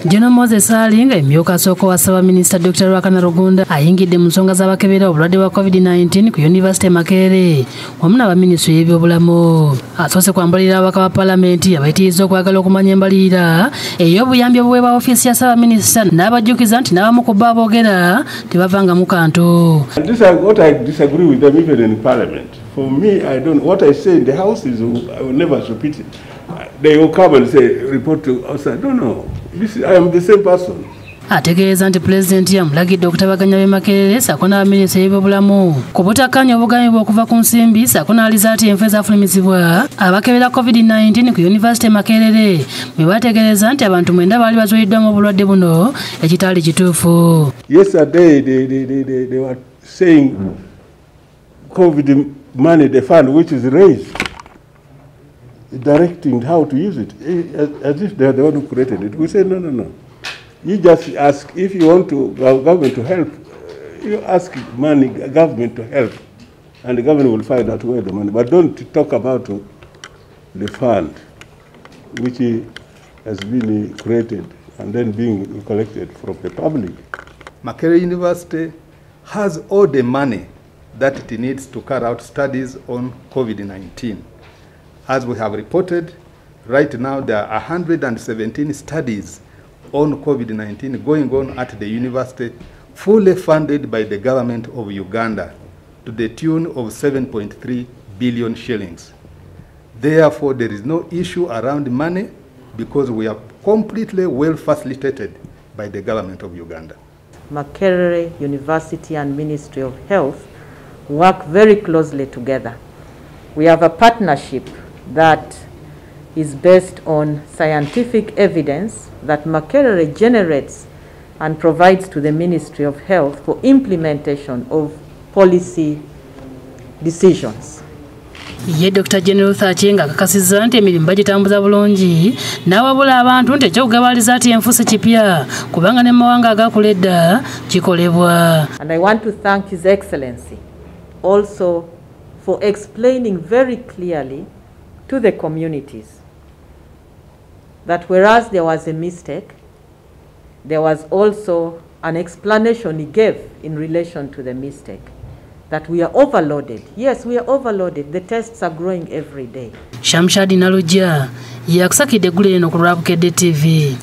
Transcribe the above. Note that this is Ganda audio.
General Moses Ali nga emyuka asooka wa Ssaabaminisita Dr. Rwakana Rugunda ayingidde mu nsonga z'abakebera obulwadde bwa COVID-19 ku Yunivasite e Makerere wamu n'abaminisitule y'ebyobulamu. Asoose kwambalira ababaka ba Paalamenti abayitiriza okwagala okumanya embalirira ey'obuyambi obuweebwa ofiisi ya Ssaabaminisita n'abajjukiza nti n'abamu ku bo aboogera tebavangamu kantu. This is what I disagree with them even in Parliament. For me, I don't. What I say in the House is I will never repeat it. They will come and say report to us. I don't know. This is, I am the same person. ategeeza nti pulezidenti yamulagidde okutabaganya b'e makerere saako n'abaminisita y'ebyobulamu. Ku butakkaanya obugambibwa okuva ku nsimbi saako n'alizaati enfu ezaafulumizibwa abakebera covid-19 ku yunivasite makerere. Bwe bategeereza nti abantu mwenda baali bazuuliddwamu obulwadde buno ekitaali kituufu. Yesterday, they, they, they, they, they were saying COVID money, the fund which is raised, directing how to use it, eh, as, if they are the one who created it. We say, no, no, no. You just ask if you want to government to help. Eh, you ask money government to help, and the government will find out where the money. But don't talk about uh, the fund, which has been eh, created and then being collected from the public. Makerere University has all the money that it needs to carry out studies on COVID-19. As we have reported, right now there are 117 studies on COVID-19 going on at the university, fully funded by the government of Uganda to the tune of 7.3 billion shillings. Therefore, there is no issue around money because we are completely well facilitated by the government of Uganda. Makerere University and Ministry of Health work very closely together. We have a partnership that is based on scientific evidence that Makerere generates and provides to the Ministry of Health for implementation of policy decisions. ye dr general thatche nga akakasizza nti emirimu bagitambuza bulungi n'awabula abantu nti ekyokugabaliza ati enfuusi kipya kubanga ne mawanga agakula edda kikolebwa And I want to thank His Excellency also for explaining very clearly to the communities that whereas there was a mistake, there was also an explanation he gave in relation to the mistake. That we are overloaded. Yes, we are overloaded. The tests are growing every day. shamshadi Nalujia, yakusakidde eggulu eno ku tv